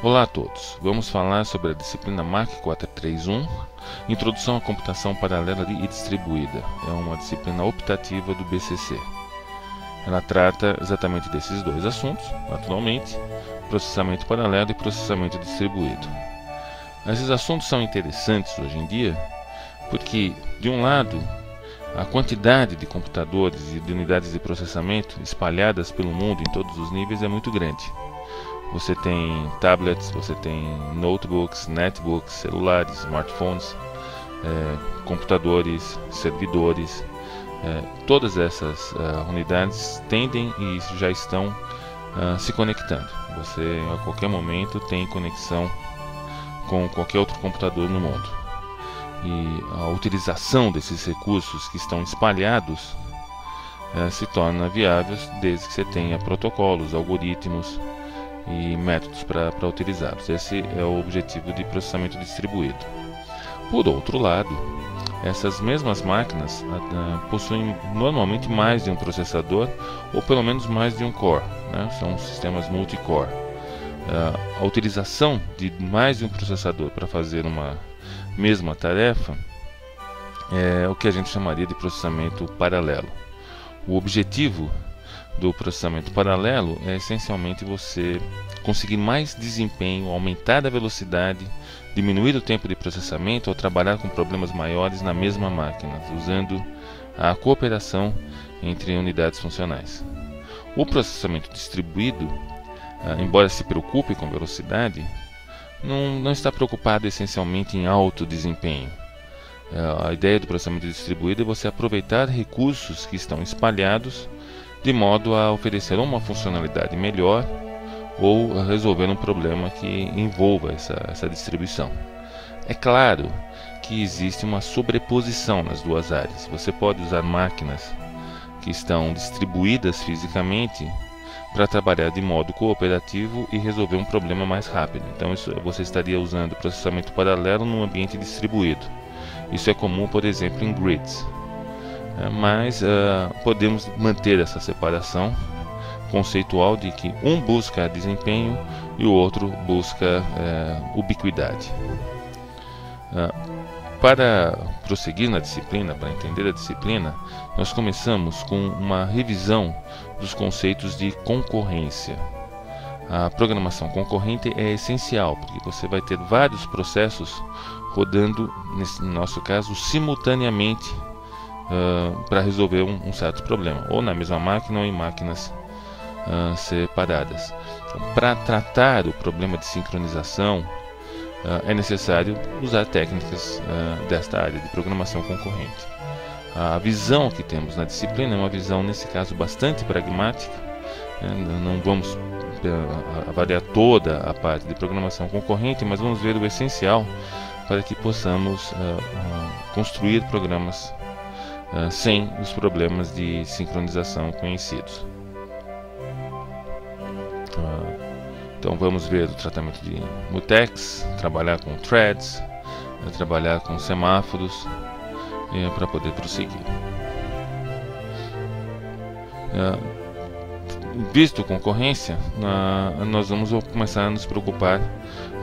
Olá a todos, vamos falar sobre a disciplina MAC 431, Introdução à Computação Paralela e Distribuída. É uma disciplina optativa do BCC. Ela trata exatamente desses dois assuntos, naturalmente, processamento paralelo e processamento distribuído. Esses assuntos são interessantes hoje em dia porque, de um lado, a quantidade de computadores e de unidades de processamento espalhadas pelo mundo em todos os níveis é muito grande. Você tem tablets, você tem notebooks, netbooks, celulares, smartphones, é, computadores, servidores. É, todas essas uh, unidades tendem e já estão uh, se conectando. Você a qualquer momento tem conexão com qualquer outro computador no mundo. E a utilização desses recursos que estão espalhados uh, se torna viável desde que você tenha protocolos, algoritmos, e métodos para utilizá-los. Esse é o objetivo de processamento distribuído. Por outro lado, essas mesmas máquinas uh, possuem normalmente mais de um processador ou pelo menos mais de um core, né? são sistemas multicore. Uh, a utilização de mais de um processador para fazer uma mesma tarefa é o que a gente chamaria de processamento paralelo. O objetivo do processamento paralelo é essencialmente você conseguir mais desempenho, aumentar a velocidade, diminuir o tempo de processamento ou trabalhar com problemas maiores na mesma máquina, usando a cooperação entre unidades funcionais. O processamento distribuído, ah, embora se preocupe com velocidade, não, não está preocupado essencialmente em alto desempenho. Ah, a ideia do processamento distribuído é você aproveitar recursos que estão espalhados de modo a oferecer uma funcionalidade melhor ou resolver um problema que envolva essa, essa distribuição. É claro que existe uma sobreposição nas duas áreas. Você pode usar máquinas que estão distribuídas fisicamente para trabalhar de modo cooperativo e resolver um problema mais rápido. Então isso, você estaria usando processamento paralelo num ambiente distribuído. Isso é comum, por exemplo, em grids. É, mas uh, podemos manter essa separação conceitual de que um busca desempenho e o outro busca uh, ubiquidade. Uh, para prosseguir na disciplina, para entender a disciplina, nós começamos com uma revisão dos conceitos de concorrência. A programação concorrente é essencial, porque você vai ter vários processos rodando, nesse, no nosso caso, simultaneamente uh, para resolver um, um, certo problema, ou na mesma máquina ou em máquinas uh, separadas. Então, para tratar o problema de sincronização, uh, é necessário usar técnicas desta área de programação concorrente. A visão que temos na disciplina é uma visão, nesse caso, bastante pragmática. Né? Não vamos avaliar toda a parte de programação concorrente, mas vamos ver o essencial para que possamos uh, uh, construir programas uh, sem os problemas de sincronização conhecidos. Uh, então vamos ver o tratamento de mutex, trabalhar com threads, uh, trabalhar com semáforos para poder prosseguir. visto concorrência, nós vamos começar a nos preocupar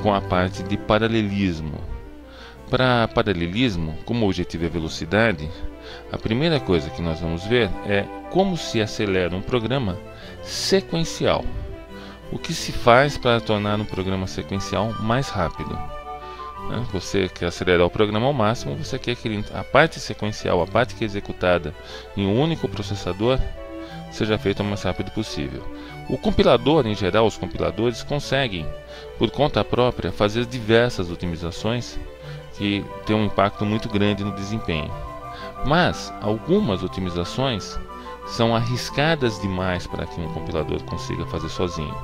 com a parte de paralelismo. Para paralelismo, como o objetivo é velocidade, a primeira coisa que nós vamos ver é como se acelera um programa sequencial. O que se faz para tornar um programa sequencial mais rápido? Né? Você quer acelerar o programa ao máximo, você quer que a parte sequencial, a parte que é executada em um único processador, seja feita o mais rápido possível. O compilador, em geral, os compiladores conseguem, por conta própria, fazer diversas otimizações que têm um impacto muito grande no desempenho. Mas algumas otimizações são arriscadas demais para que um compilador consiga fazer sozinho.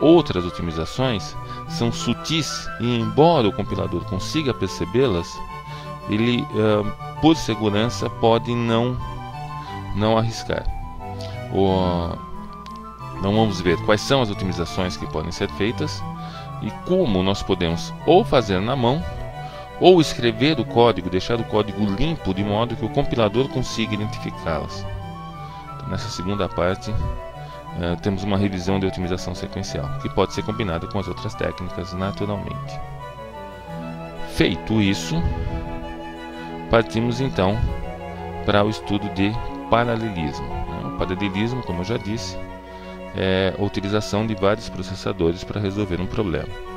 Outras otimizações são sutis e, embora o compilador consiga percebê-las, ele, uh, por segurança, pode não, não arriscar. O, então vamos ver quais são as otimizações que podem ser feitas e como nós podemos ou fazer na mão ou escrever o código, deixar o código limpo de modo que o compilador consiga identificá-las. Então, nessa segunda parte uh, temos uma revisão de otimização sequencial, que pode ser combinada com as outras técnicas naturalmente. Feito isso, partimos então para o estudo de paralelismo. Né? O paralelismo, como eu já disse, é a utilização de vários processadores para resolver um problema.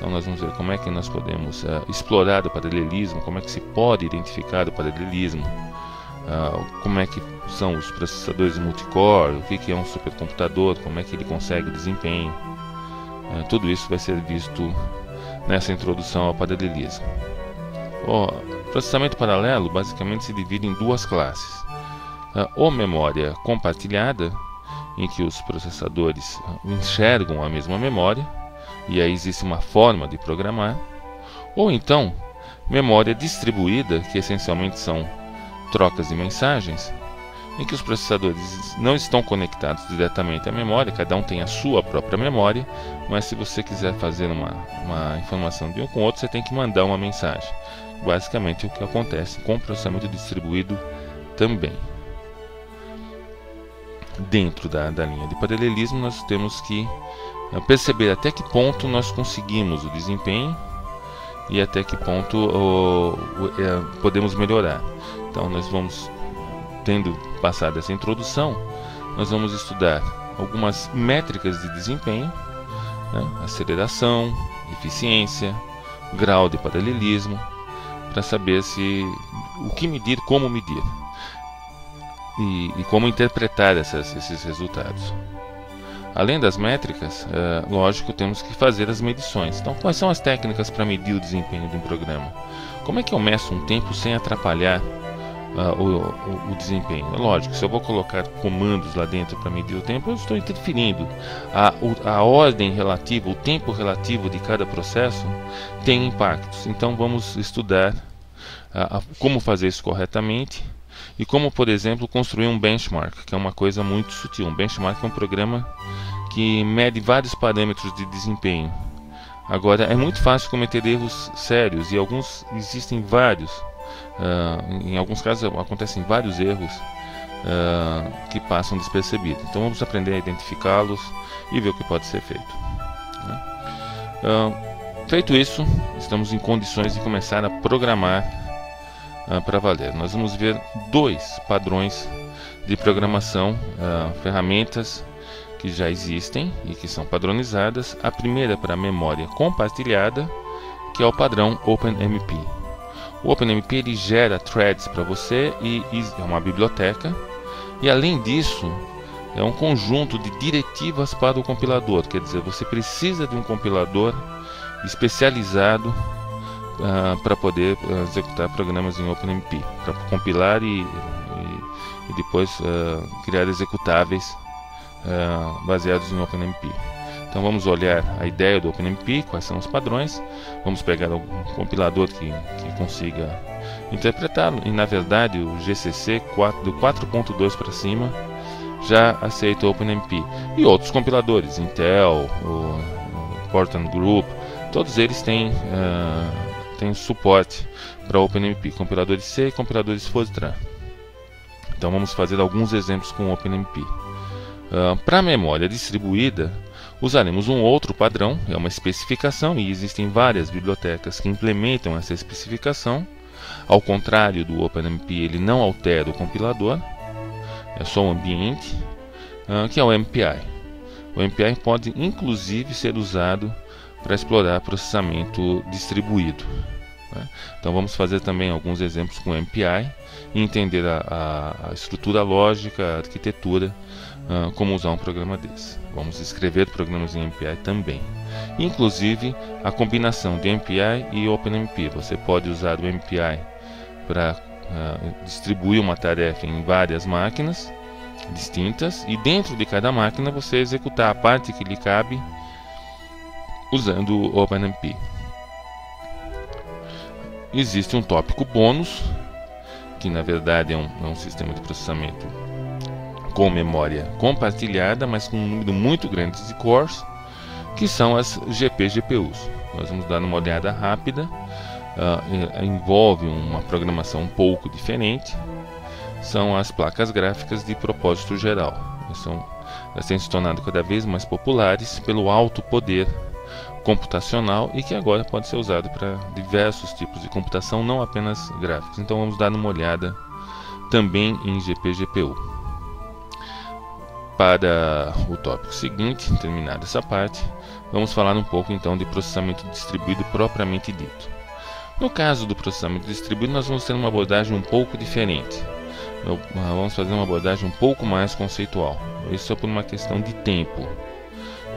Então nós vamos ver como é que nós podemos uh, explorar o paralelismo, como é que se pode identificar o paralelismo, uh, como é que são os processadores multicore, o que, que é um supercomputador, como é que ele consegue desempenho. Uh, tudo isso vai ser visto nessa introdução ao paralelismo. O processamento paralelo basicamente se divide em duas classes. ou memória compartilhada, em que os processadores enxergam a mesma memória, e aí existe uma forma de programar, ou então memória distribuída, que essencialmente são trocas de mensagens, em que os processadores não estão conectados diretamente à memória, cada um tem a sua própria memória, mas se você quiser fazer uma, uma informação de um com o outro, você tem que mandar uma mensagem. Basicamente o que acontece com o processamento distribuído também. Dentro da, da linha de paralelismo, nós temos que perceber até que ponto nós conseguimos o desempenho e até que ponto é, podemos melhorar. Então nós vamos, tendo passado essa introdução, nós vamos estudar algumas métricas de desempenho, né? aceleração, eficiência, grau de paralelismo, para saber se o que medir, como medir e, e como interpretar essas, esses resultados. Além das métricas, é, lógico, temos que fazer as medições. Então, quais são as técnicas para medir o desempenho de um programa? Como é que eu meço um tempo sem atrapalhar uh, o, o, o, desempenho? É lógico, se eu vou colocar comandos lá dentro para medir o tempo, eu estou interferindo. A, a ordem relativa, o tempo relativo de cada processo tem impactos. Então, vamos estudar uh, como fazer isso corretamente e como, por exemplo, construir um benchmark, que é uma coisa muito sutil. Um benchmark é um programa que mede vários parâmetros de desempenho. Agora, é muito fácil cometer erros sérios e alguns existem vários. Uh, em alguns casos acontecem vários erros uh, que passam despercebidos. Então, vamos aprender a identificá-los e ver o que pode ser feito. Né? Uh, feito isso, estamos em condições de começar a programar uh, para valer. Nós vamos ver dois padrões de programação, uh, ferramentas que já existem e que são padronizadas. A primeira é para memória compartilhada, que é o padrão OpenMP. O OpenMP ele gera threads para você e, e é uma biblioteca. E além disso, é um conjunto de diretivas para o compilador, quer dizer, você precisa de um compilador especializado uh, para poder uh, executar programas em OpenMP, para compilar e, e, e depois uh, criar executáveis baseados em OpenMP. Então vamos olhar a ideia do OpenMP, quais são os padrões, vamos pegar um compilador que, que consiga interpretá-lo e na verdade o GCC 4, do 4.2 para cima já aceita o OpenMP e outros compiladores, Intel, o, o Portland Group, todos eles têm uh, tem suporte para OpenMP, compiladores C e compiladores Fortran. Então vamos fazer alguns exemplos com OpenMP. Uh, para memória distribuída, usaremos um outro padrão, é uma especificação, e existem várias bibliotecas que implementam essa especificação. Ao contrário do OpenMP, ele não altera o compilador, é só o ambiente, uh, que é o MPI. O MPI pode inclusive ser usado para explorar processamento distribuído. Né? Então vamos fazer também alguns exemplos com MPI e entender a, a, a estrutura lógica, a arquitetura, uh, como usar um programa desse. Vamos escrever programas em MPI também. Inclusive a combinação de MPI e OpenMP. Você pode usar o MPI para uh, distribuir uma tarefa em várias máquinas distintas e dentro de cada máquina você executar a parte que lhe cabe usando o OpenMP. Existe um tópico bônus, que na verdade é um, é um sistema de processamento com memória compartilhada, mas com um número muito grande de cores, que são as GP-GPUs. Nós vamos dar uma olhada rápida. Uh, envolve uma programação um pouco diferente. São as placas gráficas de propósito geral. São elas têm se tornado cada vez mais populares pelo alto poder computacional e que agora pode ser usado para diversos tipos de computação, não apenas gráficos. Então vamos dar uma olhada também em GPGPU. Para o tópico seguinte, terminada essa parte, vamos falar um pouco então de processamento distribuído propriamente dito. No caso do processamento distribuído, nós vamos ter uma abordagem um pouco diferente. Vamos fazer uma abordagem um pouco mais conceitual. Isso é por uma questão de tempo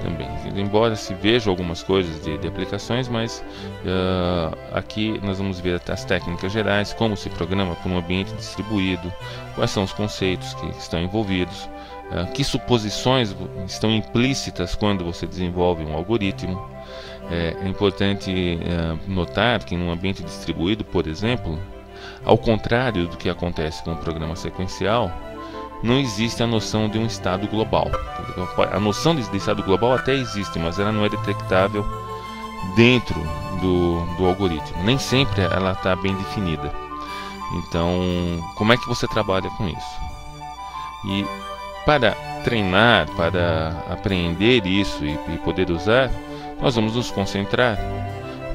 também. Embora se veja algumas coisas de, de aplicações, mas uh, aqui nós vamos ver as técnicas gerais, como se programa para um ambiente distribuído, quais são os conceitos que estão envolvidos, uh, que suposições estão implícitas quando você desenvolve um algoritmo. É, é importante uh, notar que num ambiente distribuído, por exemplo, ao contrário do que acontece com o programa sequencial, não existe a noção de um estado global. A noção de, estado global até existe, mas ela não é detectável dentro do, do algoritmo. Nem sempre ela está bem definida. Então, como é que você trabalha com isso? E para treinar, para aprender isso e, e poder usar, nós vamos nos concentrar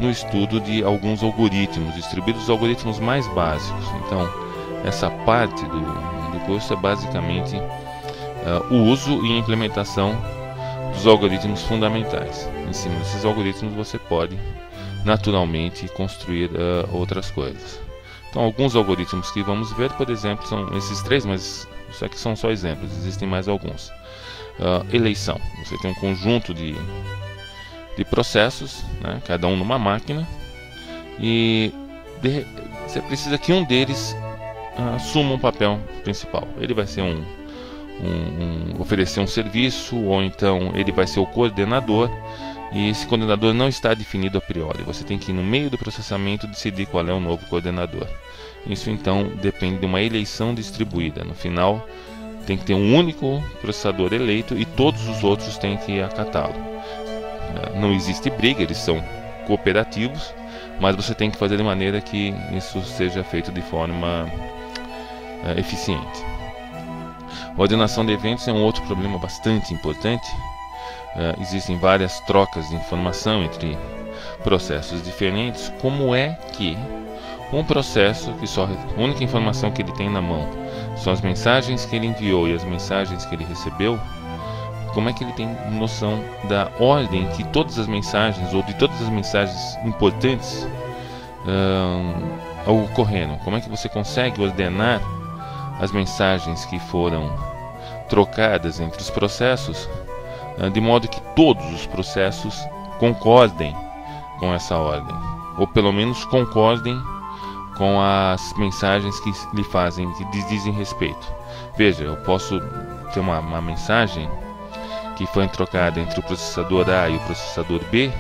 no estudo de alguns algoritmos, distribuídos os algoritmos mais básicos. Então, essa parte do, é basicamente uh, o uso e implementação dos algoritmos fundamentais. Em cima desses algoritmos você pode naturalmente construir uh, outras coisas. Então, alguns algoritmos que vamos ver, por exemplo, são esses três, mas isso aqui são só exemplos, existem mais alguns. Uh, eleição: você tem um conjunto de, de processos, né, cada um numa máquina, e de, você precisa que um deles assuma um papel principal. Ele vai ser um, um, um, oferecer um serviço ou então ele vai ser o coordenador e esse coordenador não está definido a priori. Você tem que no meio do processamento decidir qual é o novo coordenador. Isso então depende de uma eleição distribuída. No final tem que ter um único processador eleito e todos os outros têm que acatá-lo. É, não existe briga, eles são cooperativos, mas você tem que fazer de maneira que isso seja feito de forma é, eficiente. A ordenação de eventos é um outro problema bastante importante. É, existem várias trocas de informação entre processos diferentes. Como é que um processo que só a única informação que ele tem na mão são as mensagens que ele enviou e as mensagens que ele recebeu, como é que ele tem noção da ordem que todas as mensagens ou de todas as mensagens importantes uh, ocorreram? Como é que você consegue ordenar as mensagens que foram trocadas entre os processos, ah, de modo que todos os processos concordem com essa ordem, ou pelo menos concordem com as mensagens que lhe fazem, que dizem respeito. Veja, eu posso ter uma, uma mensagem que foi trocada entre o processador A e o processador B,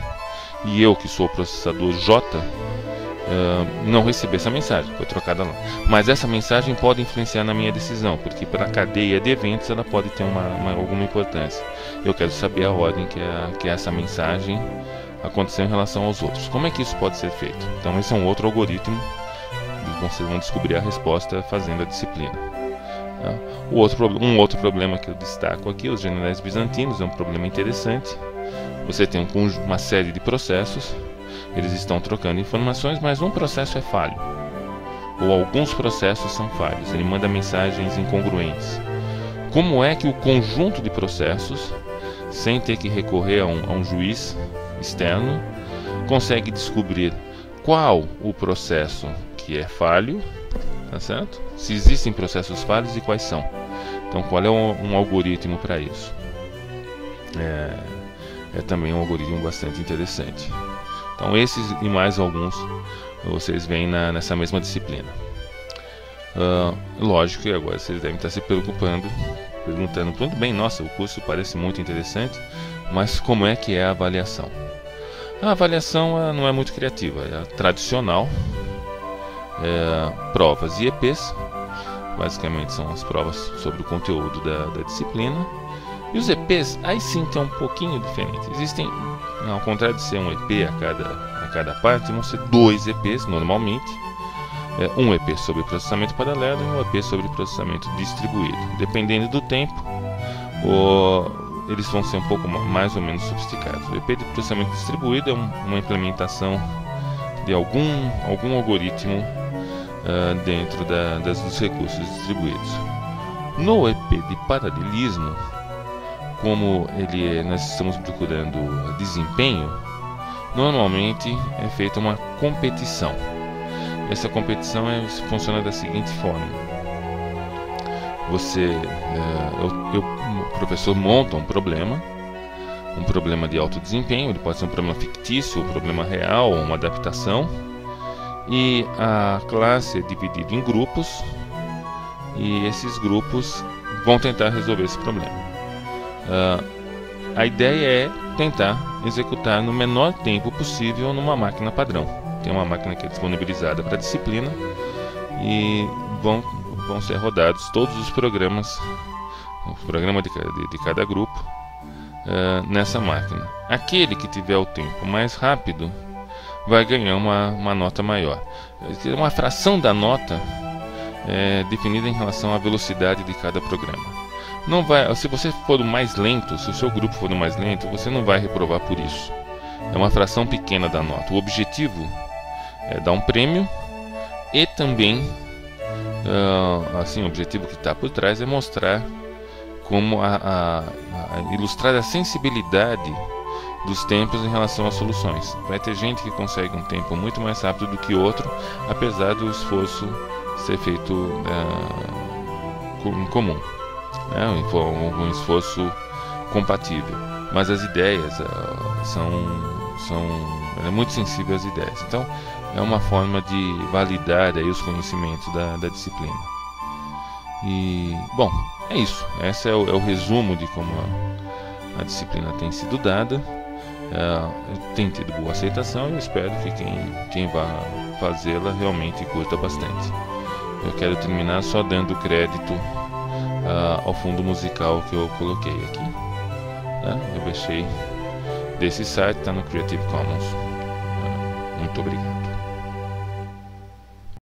e eu que sou o processador J, não receber essa mensagem, foi trocada lá. Mas essa mensagem pode influenciar na minha decisão, porque para a cadeia de eventos ela pode ter uma, uma, alguma importância. Eu quero saber a ordem que, a, que essa mensagem aconteceu em relação aos outros. Como é que isso pode ser feito? Então esse é um outro algoritmo vocês vão descobrir a resposta fazendo a disciplina. Tá? O outro, um outro problema que eu destaco aqui, os generais bizantinos, é um problema interessante. Você tem um, uma série de processos eles estão trocando informações, mas um processo é falho. Ou alguns processos são falhos. Ele manda mensagens incongruentes. Como é que o conjunto de processos, sem ter que recorrer a um, a um juiz externo, consegue descobrir qual o processo que é falho, tá certo? Se existem processos falhos e quais são. Então, qual é um, um algoritmo para isso? É, é também um algoritmo bastante interessante. Então esses e mais alguns vocês veem na, nessa mesma disciplina. Uh, lógico que agora vocês devem estar se preocupando, perguntando, tudo bem, nossa, o curso parece muito interessante, mas como é que é a avaliação? A avaliação não é muito criativa, é tradicional, é, provas e EPs, basicamente são as provas sobre o conteúdo da, da disciplina, e os EPs aí sim tem um pouquinho diferente. Existem ao contrário de ser um EP a cada, a cada parte, vão ser dois EPs normalmente. É, um EP sobre processamento paralelo e um EP sobre processamento distribuído. Dependendo do tempo, o, eles vão ser um pouco mais ou menos sofisticados. O EP de processamento distribuído é um, uma implementação de algum, algum algoritmo uh, dentro da, das, dos recursos distribuídos. No EP de paralelismo, como ele nós estamos procurando desempenho, normalmente é feita uma competição. Essa competição é, funciona da seguinte forma: você, é, eu, eu, o professor monta um problema, um problema de alto desempenho, ele pode ser um problema fictício, um problema real, uma adaptação, e a classe é dividida em grupos, e esses grupos vão tentar resolver esse problema. Uh, a ideia é tentar executar no menor tempo possível numa máquina padrão. Tem uma máquina que é disponibilizada para disciplina e vão, vão ser rodados todos os programas, o programa de, de, de cada grupo, uh, nessa máquina. Aquele que tiver o tempo mais rápido vai ganhar uma, uma nota maior. Uma fração da nota é definida em relação à velocidade de cada programa não vai, se você for o mais lento, se o seu grupo for o mais lento, você não vai reprovar por isso. É uma fração pequena da nota. O objetivo é dar um prêmio e também, uh, assim, o objetivo que está por trás é mostrar como a, a, a, ilustrar a sensibilidade dos tempos em relação às soluções. Vai ter gente que consegue um tempo muito mais rápido do que outro, apesar do esforço ser feito uh, comum né, um, um esforço compatível. Mas as ideias uh, são, são é muito sensível às ideias. Então é uma forma de validar aí os conhecimentos da, da disciplina. E bom, é isso. Esse é o, é o resumo de como a, a, disciplina tem sido dada. Uh, tem tido boa aceitação e eu espero que quem, quem vá fazê-la realmente curta bastante. Eu quero terminar só dando crédito uh, ao fundo musical que eu coloquei aqui. Né? Eu deixei desse site, está no Creative Commons. Uh, muito obrigado.